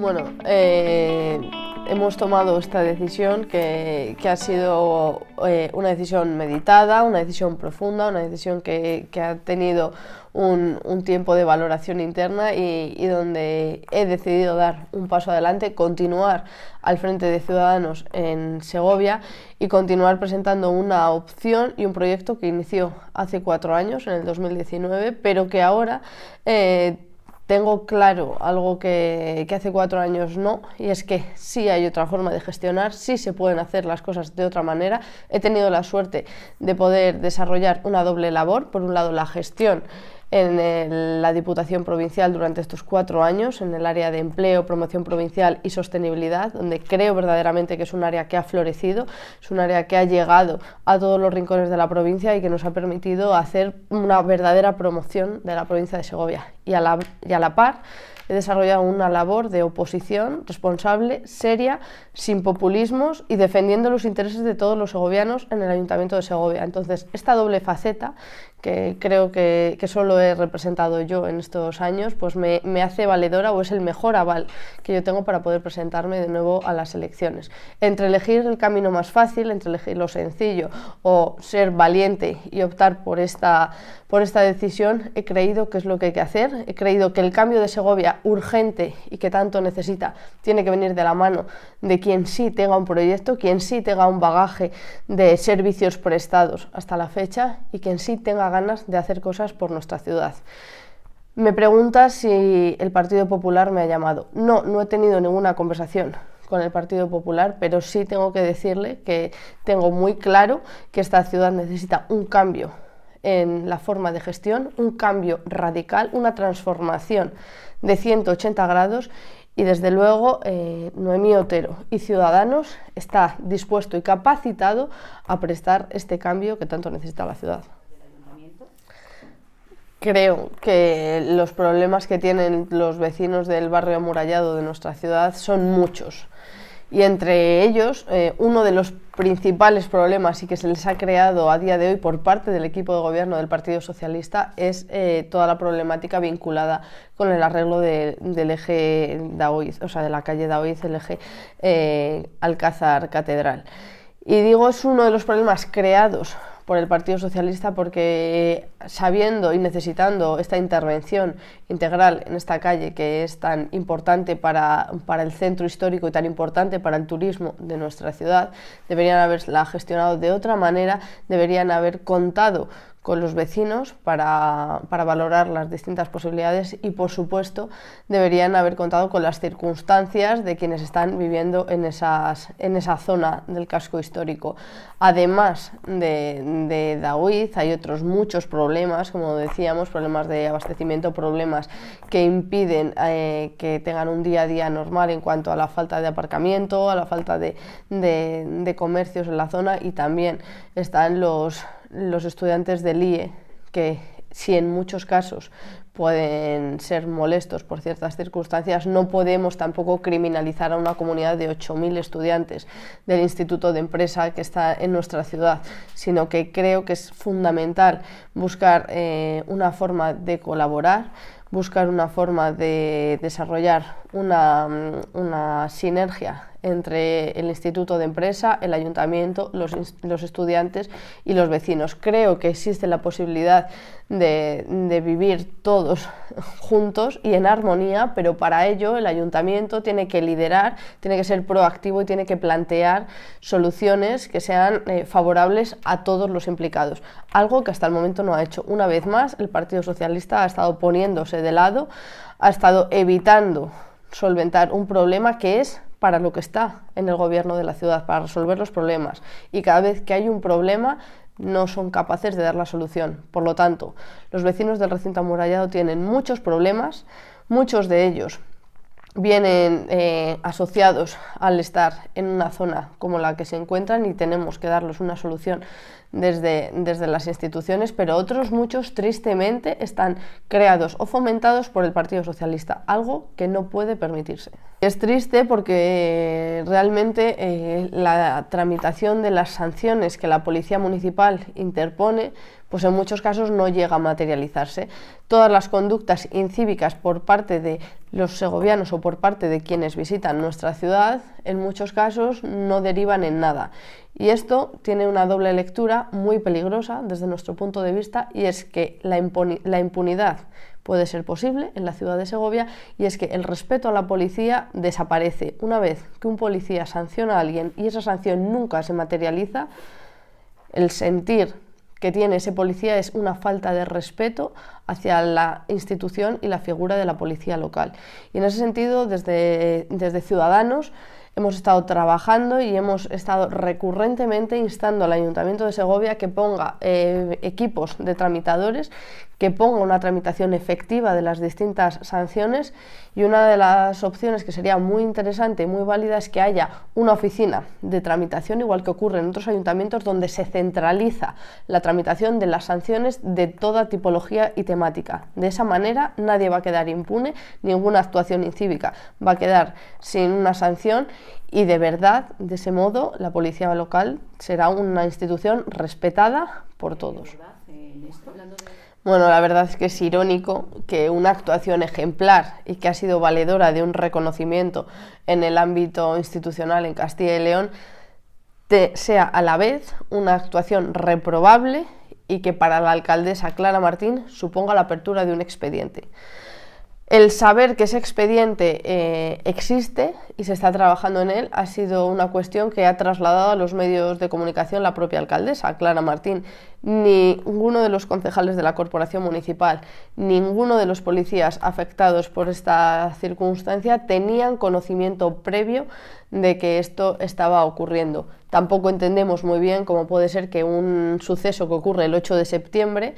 Bueno, eh, hemos tomado esta decisión que, ha sido eh, una decisión meditada, una decisión profunda, una decisión que, ha tenido un, tiempo de valoración interna y, donde he decidido dar un paso adelante, continuar al frente de Ciudadanos en Segovia y continuar presentando una opción y un proyecto que inició hace cuatro años, en el 2019, pero que ahora... Eh, tengo claro algo que, hace cuatro años no, y es que sí hay otra forma de gestionar, sí se pueden hacer las cosas de otra manera. He tenido la suerte de poder desarrollar una doble labor, por un lado la gestión en la Diputación Provincial durante estos cuatro años, en el área de empleo, promoción provincial y sostenibilidad, donde creo verdaderamente que es un área que ha florecido, es un área que ha llegado a todos los rincones de la provincia y que nos ha permitido hacer una verdadera promoción de la provincia de Segovia. Y a la, y a la par, he desarrollado una labor de oposición responsable, seria, sin populismos y defendiendo los intereses de todos los segovianos en el Ayuntamiento de Segovia. Entonces, esta doble faceta que creo que, que, solo he representado yo en estos años, pues me, me, hace valedora o es el mejor aval que yo tengo para poder presentarme de nuevo a las elecciones. Entre elegir el camino más fácil, entre elegir lo sencillo o ser valiente y optar por esta, por esta decisión, he creído que es lo que hay que hacer, he creído que el cambio de Segovia urgente y que tanto necesita tiene que venir de la mano de quien sí tenga un proyecto, quien sí tenga un bagaje de servicios prestados hasta la fecha y quien sí tenga ganas de hacer cosas por nuestra ciudad. Me pregunta si el Partido Popular me ha llamado. No, no he tenido ninguna conversación con el Partido Popular, pero sí tengo que decirle que tengo muy claro que esta ciudad necesita un cambio en la forma de gestión, un cambio radical, una transformación de 180 grados y desde luego eh, Noemí Otero y Ciudadanos está dispuesto y capacitado a prestar este cambio que tanto necesita la ciudad. Creo que los problemas que tienen los vecinos del barrio amurallado de nuestra ciudad son muchos. Y entre ellos, eh, uno de los principales problemas y que se les ha creado a día de hoy por parte del equipo de gobierno del Partido Socialista es eh, toda la problemática vinculada con el arreglo del eje Daoiz, o sea, de la calle Daoiz, el eje eh, Alcázar Catedral. Y digo, es uno de los problemas creados por el Partido Socialista porque sabiendo y necesitando esta intervención integral en esta calle que es tan importante para, para, el centro histórico y tan importante para el turismo de nuestra ciudad, deberían haberla gestionado de otra manera, deberían haber contado con los vecinos para, valorar las distintas posibilidades y, por supuesto, deberían haber contado con las circunstancias de quienes están viviendo en, esas, en esa zona del casco histórico. Además de, de hay otros muchos problemas, como decíamos, problemas de abastecimiento, problemas que impiden eh, que tengan un día a día normal en cuanto a la falta de aparcamiento, a la falta de, de comercios en la zona y también están los los estudiantes del IE, que si en muchos casos pueden ser molestos por ciertas circunstancias, no podemos tampoco criminalizar a una comunidad de 8.000 estudiantes del Instituto de Empresa que está en nuestra ciudad, sino que creo que es fundamental buscar eh, una forma de colaborar, buscar una forma de desarrollar una, una sinergia entre el Instituto de Empresa, el Ayuntamiento, los, los estudiantes y los vecinos. Creo que existe la posibilidad de, de, vivir todos juntos y en armonía, pero para ello el Ayuntamiento tiene que liderar, tiene que ser proactivo y tiene que plantear soluciones que sean eh, favorables a todos los implicados. Algo que hasta el momento no ha hecho. Una vez más, el Partido Socialista ha estado poniéndose de lado, ha estado evitando solventar un problema que es para lo que está en el gobierno de la ciudad, para resolver los problemas. Y cada vez que hay un problema no son capaces de dar la solución. Por lo tanto, los vecinos del recinto amurallado tienen muchos problemas, muchos de ellos vienen eh, asociados al estar en una zona como la que se encuentran y tenemos que darles una solución desde, desde las instituciones, pero otros muchos tristemente están creados o fomentados por el Partido Socialista, algo que no puede permitirse. Es triste porque realmente eh, la tramitación de las sanciones que la Policía Municipal interpone, pues en muchos casos no llega a materializarse. Todas las conductas incívicas por parte de los segovianos o por parte de quienes visitan nuestra ciudad, en muchos casos no derivan en nada. Y esto tiene una doble lectura muy peligrosa desde nuestro punto de vista y es que la, impunidad puede ser posible en la ciudad de Segovia y es que el respeto a la policía desaparece. Una vez que un policía sanciona a alguien y esa sanción nunca se materializa, el sentir que tiene ese policía es una falta de respeto hacia la institución y la figura de la policía local. Y en ese sentido, desde, desde Ciudadanos, hemos estado trabajando y hemos estado recurrentemente instando al Ayuntamiento de Segovia que ponga eh, equipos de tramitadores, que ponga una tramitación efectiva de las distintas sanciones y una de las opciones que sería muy interesante y muy válida es que haya una oficina de tramitación, igual que ocurre en otros ayuntamientos, donde se centraliza la tramitación de las sanciones de toda tipología y temática. De esa manera nadie va a quedar impune, ninguna actuación incívica va a quedar sin una sanción y de verdad, de ese modo, la policía local será una institución respetada por todos. Bueno, la verdad es que es irónico que una actuación ejemplar y que ha sido valedora de un reconocimiento en el ámbito institucional en Castilla y León sea a la vez una actuación reprobable y que para la alcaldesa Clara Martín suponga la apertura de un expediente. El saber que ese expediente eh, existe y se está trabajando en él ha sido una cuestión que ha trasladado a los medios de comunicación la propia alcaldesa, Clara Martín. Ninguno de los concejales de la corporación municipal, ninguno de los policías afectados por esta circunstancia tenían conocimiento previo de que esto estaba ocurriendo. Tampoco entendemos muy bien cómo puede ser que un suceso que ocurre el 8 de septiembre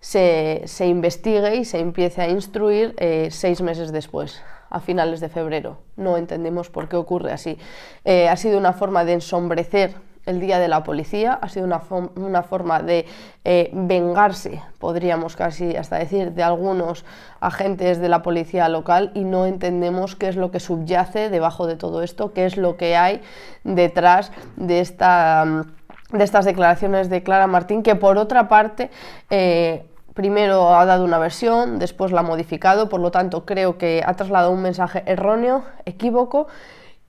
se, investigue y se empiece a instruir eh, seis meses después, a finales de febrero. No entendemos por qué ocurre así. Eh, ha sido una forma de ensombrecer el Día de la Policía, ha sido una, una forma de eh, vengarse, podríamos casi hasta decir, de algunos agentes de la policía local y no entendemos qué es lo que subyace debajo de todo esto, qué es lo que hay detrás de esta de estas declaraciones de Clara Martín, que por otra parte eh, primero ha dado una versión, después la ha modificado, por lo tanto creo que ha trasladado un mensaje erróneo, equívoco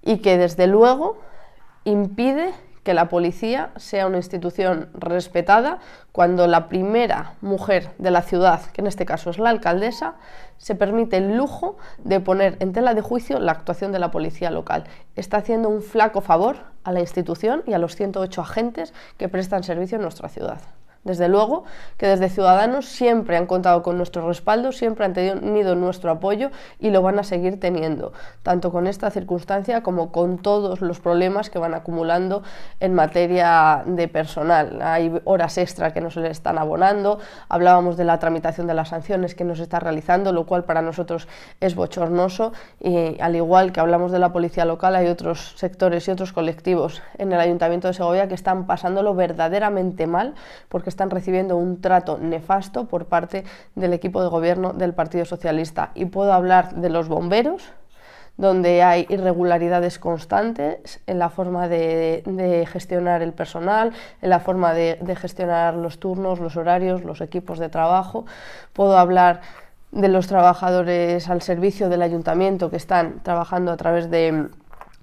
y que desde luego impide que la policía sea una institución respetada cuando la primera mujer de la ciudad, que en este caso es la alcaldesa, se permite el lujo de poner en tela de juicio la actuación de la policía local. Está haciendo un flaco favor a la institución y a los 108 agentes que prestan servicio en nuestra ciudad. Desde luego que desde Ciudadanos siempre han contado con nuestro respaldo, siempre han tenido nuestro apoyo y lo van a seguir teniendo, tanto con esta circunstancia como con todos los problemas que van acumulando en materia de personal. Hay horas extra que no se les están abonando, hablábamos de la tramitación de las sanciones que nos está realizando, lo cual para nosotros es bochornoso y al igual que hablamos de la policía local, hay otros sectores y otros colectivos en el Ayuntamiento de Segovia que están pasándolo verdaderamente mal porque están recibiendo un trato nefasto por parte del equipo de gobierno del Partido Socialista. Y puedo hablar de los bomberos, donde hay irregularidades constantes en la forma de, gestionar el personal, en la forma de, de, gestionar los turnos, los horarios, los equipos de trabajo. Puedo hablar de los trabajadores al servicio del ayuntamiento que están trabajando a través de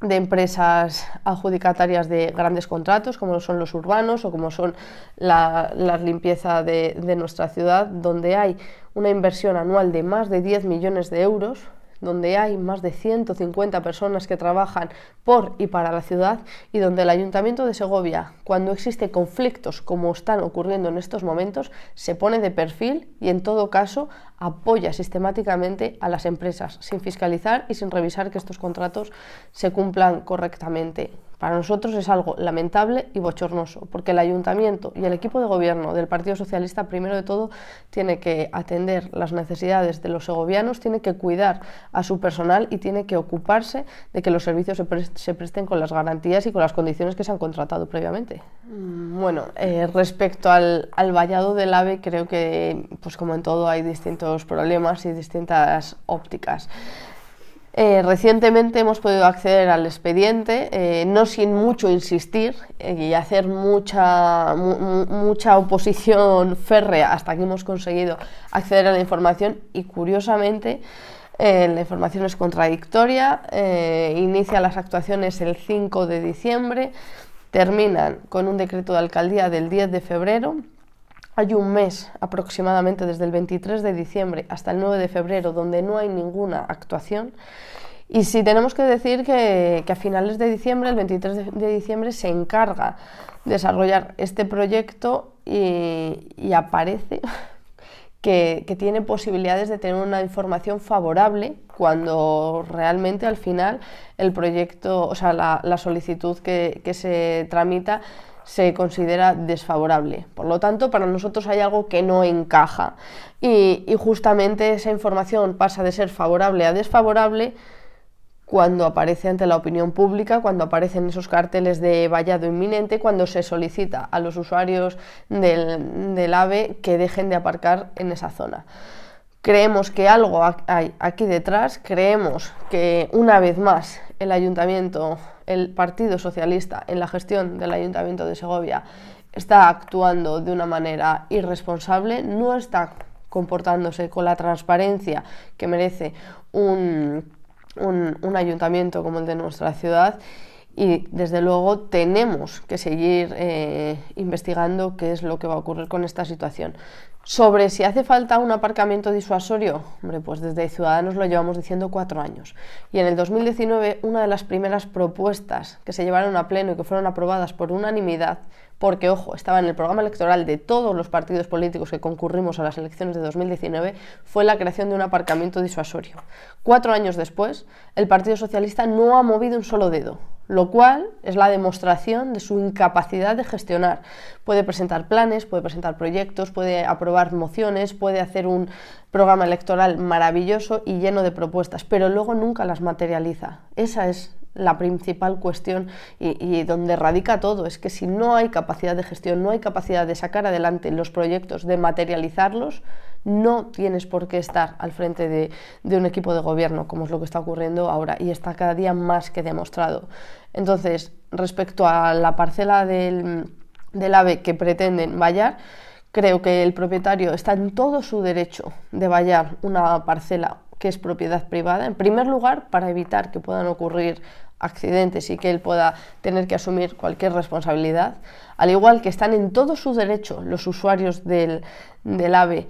de empresas adjudicatarias de grandes contratos, como son los urbanos o como son la, limpieza de, de nuestra ciudad, donde hay una inversión anual de más de 10 millones de euros donde hay más de 150 personas que trabajan por y para la ciudad y donde el Ayuntamiento de Segovia, cuando existen conflictos como están ocurriendo en estos momentos, se pone de perfil y en todo caso apoya sistemáticamente a las empresas sin fiscalizar y sin revisar que estos contratos se cumplan correctamente. Para nosotros es algo lamentable y bochornoso, porque el ayuntamiento y el equipo de gobierno del Partido Socialista, primero de todo, tiene que atender las necesidades de los segovianos, tiene que cuidar a su personal y tiene que ocuparse de que los servicios se, presten con las garantías y con las condiciones que se han contratado previamente. Mm, bueno, eh, respecto al, al vallado del AVE, creo que, pues como en todo, hay distintos problemas y distintas ópticas. Eh, recientemente hemos podido acceder al expediente, eh, no sin mucho insistir eh, y hacer mucha, mucha oposición férrea hasta que hemos conseguido acceder a la información y curiosamente la información es contradictoria, inicia las actuaciones el 5 de diciembre, terminan con un decreto de alcaldía del 10 de febrero hay un mes aproximadamente desde el 23 de diciembre hasta el 9 de febrero donde no hay ninguna actuación. Y si tenemos que decir que, a finales de diciembre, el 23 de, diciembre, se encarga de desarrollar este proyecto y, aparece que, tiene posibilidades de tener una información favorable cuando realmente al final el proyecto, o sea, la, solicitud que, que se tramita se considera desfavorable. Por lo tanto, para nosotros hay algo que no encaja y, justamente esa información pasa de ser favorable a desfavorable cuando aparece ante la opinión pública, cuando aparecen esos carteles de vallado inminente, cuando se solicita a los usuarios del, del AVE que dejen de aparcar en esa zona. Creemos que algo hay aquí detrás, creemos que una vez más el ayuntamiento, el Partido Socialista en la gestión del ayuntamiento de Segovia está actuando de una manera irresponsable, no está comportándose con la transparencia que merece un, ayuntamiento como el de nuestra ciudad y desde luego tenemos que seguir eh, investigando qué es lo que va a ocurrir con esta situación. Sobre si hace falta un aparcamiento disuasorio, hombre, pues desde Ciudadanos lo llevamos diciendo cuatro años. Y en el 2019, una de las primeras propuestas que se llevaron a pleno y que fueron aprobadas por unanimidad, porque, ojo, estaba en el programa electoral de todos los partidos políticos que concurrimos a las elecciones de 2019, fue la creación de un aparcamiento disuasorio. Cuatro años después, el Partido Socialista no ha movido un solo dedo lo cual es la demostración de su incapacidad de gestionar. Puede presentar planes, puede presentar proyectos, puede aprobar mociones, puede hacer un programa electoral maravilloso y lleno de propuestas, pero luego nunca las materializa. Esa es la principal cuestión y, donde radica todo, es que si no hay capacidad de gestión, no hay capacidad de sacar adelante los proyectos, de materializarlos, no tienes por qué estar al frente de, un equipo de gobierno, como es lo que está ocurriendo ahora, y está cada día más que demostrado. Entonces, respecto a la parcela del, AVE que pretenden vallar, creo que el propietario está en todo su derecho de vallar una parcela que es propiedad privada, en primer lugar, para evitar que puedan ocurrir accidentes y que él pueda tener que asumir cualquier responsabilidad, al igual que están en todo su derecho los usuarios del, AVE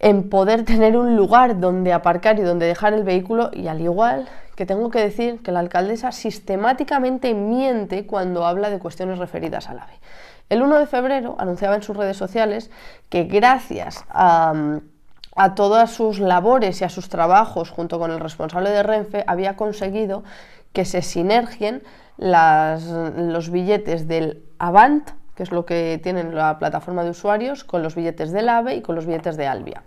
en poder tener un lugar donde aparcar y donde dejar el vehículo y al igual que tengo que decir que la alcaldesa sistemáticamente miente cuando habla de cuestiones referidas al AVE. El 1 de febrero anunciaba en sus redes sociales que gracias a, a todas sus labores y a sus trabajos junto con el responsable de Renfe había conseguido que se sinergien los billetes del Avant que es lo que tienen la plataforma de usuarios, con los billetes del AVE y con los billetes de Albia.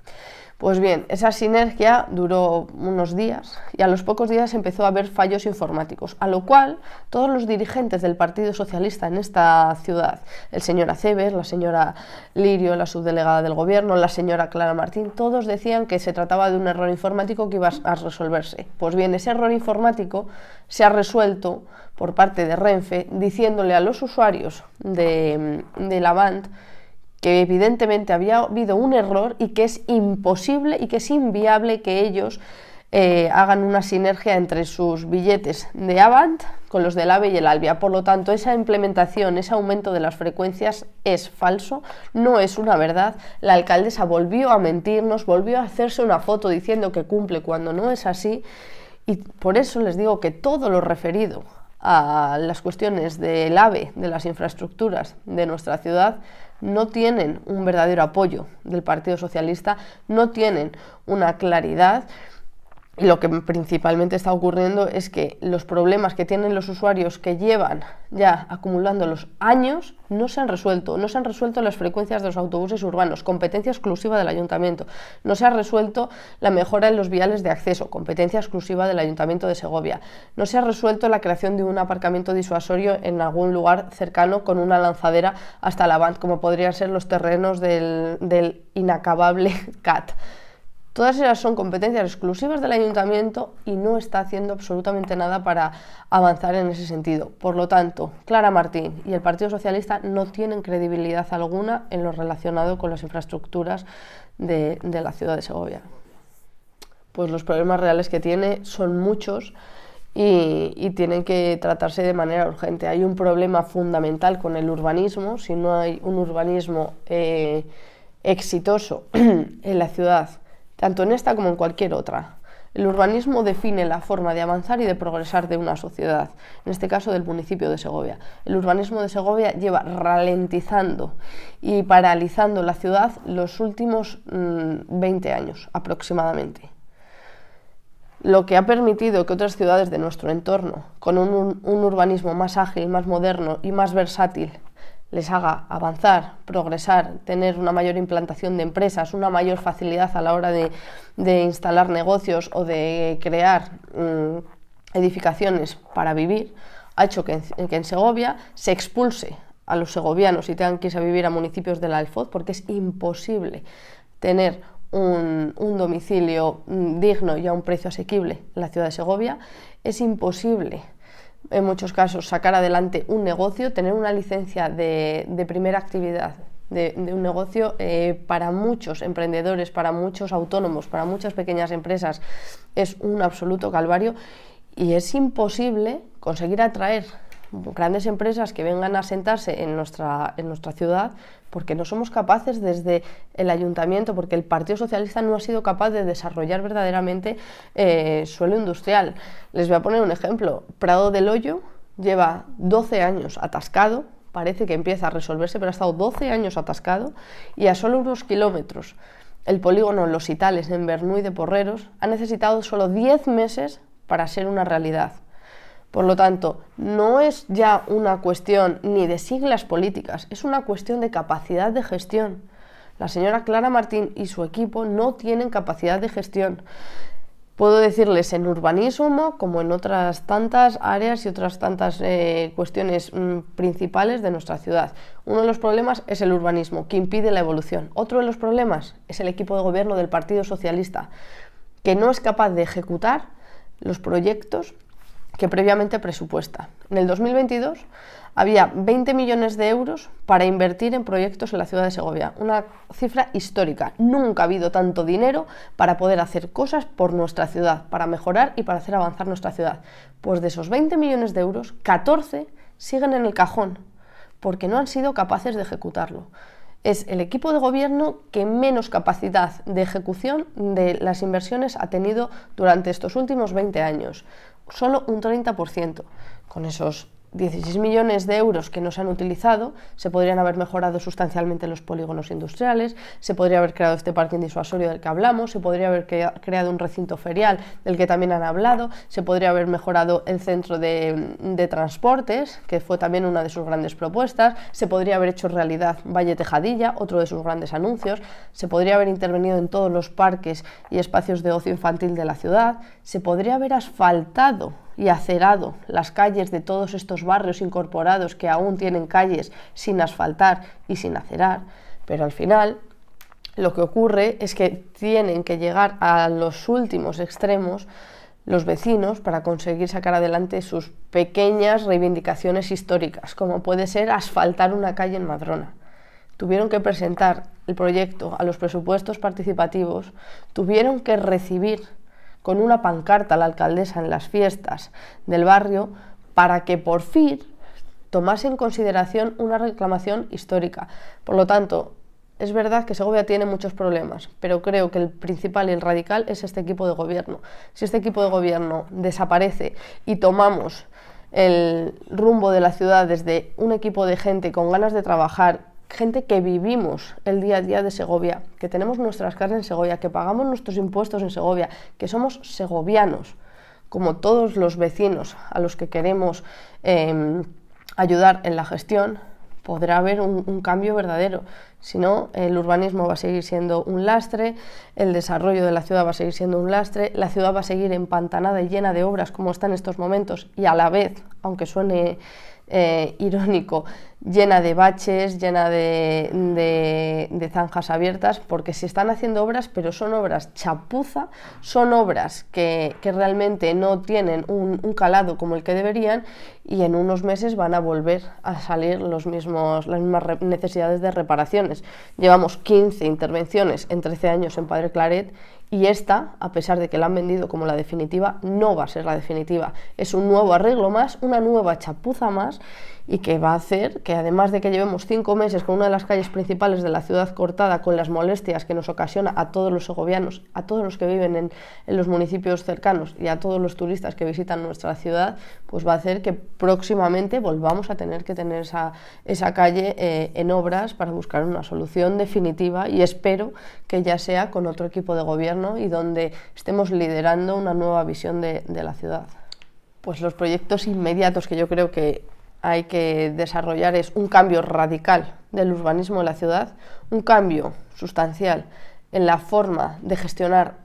Pues bien, esa sinergia duró unos días y a los pocos días empezó a haber fallos informáticos, a lo cual todos los dirigentes del Partido Socialista en esta ciudad, el señor Aceves, la señora Lirio, la subdelegada del gobierno, la señora Clara Martín, todos decían que se trataba de un error informático que iba a resolverse. Pues bien, ese error informático se ha resuelto por parte de Renfe diciéndole a los usuarios de, la band que evidentemente había habido un error y que es imposible y que es inviable que ellos eh, hagan una sinergia entre sus billetes de Avant con los del AVE y el Albia. Por lo tanto, esa implementación, ese aumento de las frecuencias es falso, no es una verdad. La alcaldesa volvió a mentirnos, volvió a hacerse una foto diciendo que cumple cuando no es así. Y por eso les digo que todo lo referido a las cuestiones del AVE, de las infraestructuras de nuestra ciudad, no tienen un verdadero apoyo del Partido Socialista, no tienen una claridad lo que principalmente está ocurriendo es que los problemas que tienen los usuarios que llevan ya acumulando los años no se han resuelto. No se han resuelto las frecuencias de los autobuses urbanos, competencia exclusiva del ayuntamiento. No se ha resuelto la mejora en los viales de acceso, competencia exclusiva del ayuntamiento de Segovia. No se ha resuelto la creación de un aparcamiento disuasorio en algún lugar cercano con una lanzadera hasta la band, como podrían ser los terrenos del inacabable CAT Todas esas son competencias exclusivas del ayuntamiento y no está haciendo absolutamente nada para avanzar en ese sentido. Por lo tanto, Clara Martín y el Partido Socialista no tienen credibilidad alguna en lo relacionado con las infraestructuras de, la ciudad de Segovia. Pues los problemas reales que tiene son muchos y, tienen que tratarse de manera urgente. Hay un problema fundamental con el urbanismo. Si no hay un urbanismo eh, exitoso en la ciudad, tanto en esta como en cualquier otra. El urbanismo define la forma de avanzar y de progresar de una sociedad, en este caso del municipio de Segovia. El urbanismo de Segovia lleva ralentizando y paralizando la ciudad los últimos 20 mm, años aproximadamente. Lo que ha permitido que otras ciudades de nuestro entorno, con un urbanismo más ágil, más moderno y más versátil, les haga avanzar, progresar, tener una mayor implantación de empresas, una mayor facilidad a la hora de, instalar negocios o de crear mm, edificaciones para vivir, ha hecho que en, Segovia se expulse a los segovianos y tengan que irse a vivir a municipios del Alfoz, porque es imposible tener un, un, domicilio mm, digno y a un precio asequible en la ciudad de Segovia, es imposible en muchos casos sacar adelante un negocio, tener una licencia de, primera actividad de, un negocio eh, para muchos emprendedores, para muchos autónomos, para muchas pequeñas empresas es un absoluto calvario y es imposible conseguir atraer grandes empresas que vengan a sentarse en nuestra, en nuestra ciudad porque no somos capaces desde el ayuntamiento, porque el Partido Socialista no ha sido capaz de desarrollar verdaderamente eh, suelo industrial. Les voy a poner un ejemplo. Prado del Hoyo lleva 12 años atascado, parece que empieza a resolverse, pero ha estado 12 años atascado y a solo unos kilómetros el polígono Los Itales en Bernuy de Porreros ha necesitado solo 10 meses para ser una realidad. Por lo tanto, no es ya una cuestión ni de siglas políticas, es una cuestión de capacidad de gestión. La señora Clara Martín y su equipo no tienen capacidad de gestión. Puedo decirles en urbanismo como en otras tantas áreas y otras tantas eh, cuestiones mm, principales de nuestra ciudad. Uno de los problemas es el urbanismo, que impide la evolución. Otro de los problemas es el equipo de gobierno del Partido Socialista, que no es capaz de ejecutar los proyectos que previamente presupuesta. En el 2022 había 20 millones de euros para invertir en proyectos en la ciudad de Segovia, una cifra histórica. Nunca ha habido tanto dinero para poder hacer cosas por nuestra ciudad, para mejorar y para hacer avanzar nuestra ciudad. Pues de esos 20 millones de euros, 14 siguen en el cajón, porque no han sido capaces de ejecutarlo. Es el equipo de gobierno que menos capacidad de ejecución de las inversiones ha tenido durante estos últimos 20 años solo un 30%. Con esos 16 millones de euros que no se han utilizado, se podrían haber mejorado sustancialmente los polígonos industriales, se podría haber creado este parking disuasorio del que hablamos, se podría haber creado un recinto ferial del que también han hablado, se podría haber mejorado el centro de, de transportes, que fue también una de sus grandes propuestas, se podría haber hecho realidad Valle Tejadilla, otro de sus grandes anuncios, se podría haber intervenido en todos los parques y espacios de ocio infantil de la ciudad, se podría haber asfaltado y acerado las calles de todos estos barrios incorporados que aún tienen calles sin asfaltar y sin acerar, pero al final lo que ocurre es que tienen que llegar a los últimos extremos los vecinos para conseguir sacar adelante sus pequeñas reivindicaciones históricas, como puede ser asfaltar una calle en Madrona. Tuvieron que presentar el proyecto a los presupuestos participativos, tuvieron que recibir con una pancarta a la alcaldesa en las fiestas del barrio para que por fin tomase en consideración una reclamación histórica. Por lo tanto, es verdad que Segovia tiene muchos problemas, pero creo que el principal y el radical es este equipo de gobierno. Si este equipo de gobierno desaparece y tomamos el rumbo de la ciudad desde un equipo de gente con ganas de trabajar, gente que vivimos el día a día de Segovia, que tenemos nuestras casas en Segovia, que pagamos nuestros impuestos en Segovia, que somos segovianos, como todos los vecinos a los que queremos em, ayudar en la gestión, podrá haber un, cambio verdadero. Si no, el urbanismo va a seguir siendo un lastre, el desarrollo de la ciudad va a seguir siendo un lastre, la ciudad va a seguir empantanada y llena de obras como está en estos momentos y a la vez, aunque suene eh, irónico, llena de baches, llena de, zanjas abiertas, porque se están haciendo obras, pero son obras chapuza, son obras que, que realmente no tienen un, un, calado como el que deberían y en unos meses van a volver a salir los mismos, las mismas necesidades de reparaciones. Llevamos 15 intervenciones en 13 años en Padre Claret y esta, a pesar de que la han vendido como la definitiva, no va a ser la definitiva. Es un nuevo arreglo más, una nueva chapuza más y que va a hacer que además de que llevemos cinco meses con una de las calles principales de la ciudad cortada, con las molestias que nos ocasiona a todos los segovianos, a todos los que viven en, los municipios cercanos y a todos los turistas que visitan nuestra ciudad, pues va a hacer que próximamente volvamos a tener que tener esa, esa calle eh, en obras para buscar una solución definitiva y espero que ya sea con otro equipo de gobierno y donde estemos liderando una nueva visión de, de la ciudad. Pues los proyectos inmediatos que yo creo que hay que desarrollar es un cambio radical del urbanismo de la ciudad, un cambio sustancial en la forma de gestionar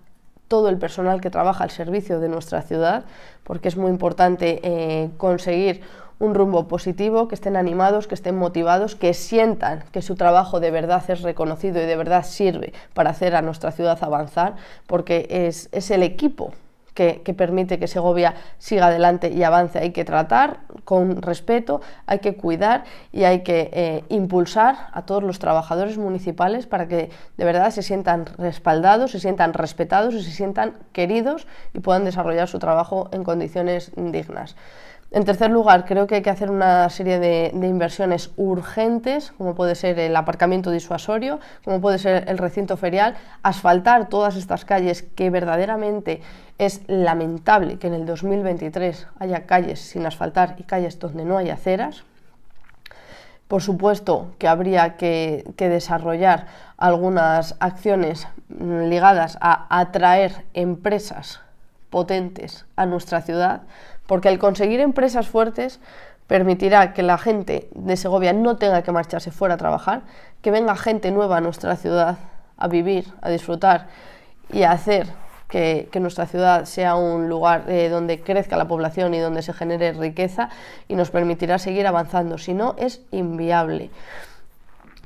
todo el personal que trabaja al servicio de nuestra ciudad, porque es muy importante eh, conseguir un rumbo positivo, que estén animados, que estén motivados, que sientan que su trabajo de verdad es reconocido y de verdad sirve para hacer a nuestra ciudad avanzar, porque es, es el equipo que, permite que Segovia siga adelante y avance. Hay que tratar con respeto, hay que cuidar y hay que eh, impulsar a todos los trabajadores municipales para que de verdad se sientan respaldados, se sientan respetados y se sientan queridos y puedan desarrollar su trabajo en condiciones dignas. En tercer lugar, creo que hay que hacer una serie de, inversiones urgentes, como puede ser el aparcamiento disuasorio, como puede ser el recinto ferial, asfaltar todas estas calles que verdaderamente es lamentable que en el 2023 haya calles sin asfaltar y calles donde no hay aceras. Por supuesto que habría que, que desarrollar algunas acciones ligadas a atraer empresas potentes a nuestra ciudad, porque al conseguir empresas fuertes permitirá que la gente de Segovia no tenga que marcharse fuera a trabajar, que venga gente nueva a nuestra ciudad a vivir, a disfrutar y a hacer que, nuestra ciudad sea un lugar eh, donde crezca la población y donde se genere riqueza y nos permitirá seguir avanzando. Si no, es inviable.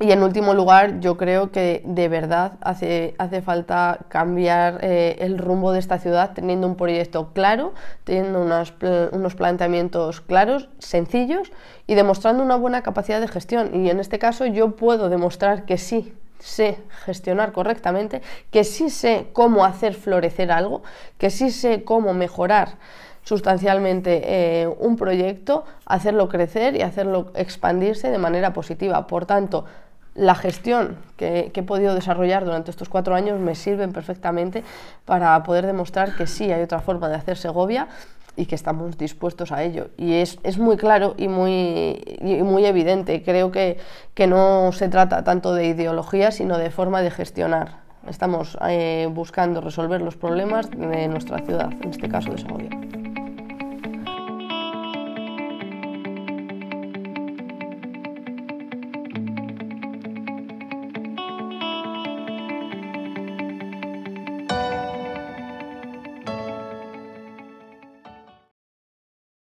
Y en último lugar, yo creo que de verdad hace, hace falta cambiar eh, el rumbo de esta ciudad teniendo un proyecto claro, teniendo unos, unos planteamientos claros, sencillos y demostrando una buena capacidad de gestión. Y en este caso yo puedo demostrar que sí, sé gestionar correctamente, que sí sé cómo hacer florecer algo, que sí sé cómo mejorar sustancialmente eh, un proyecto, hacerlo crecer y hacerlo expandirse de manera positiva. Por tanto, la gestión que, he podido desarrollar durante estos cuatro años me sirven perfectamente para poder demostrar que sí hay otra forma de hacer Segovia y que estamos dispuestos a ello. Y es, muy claro y muy, muy evidente. Creo que, que, no se trata tanto de ideología, sino de forma de gestionar. Estamos eh, buscando resolver los problemas de nuestra ciudad, en este caso de Segovia.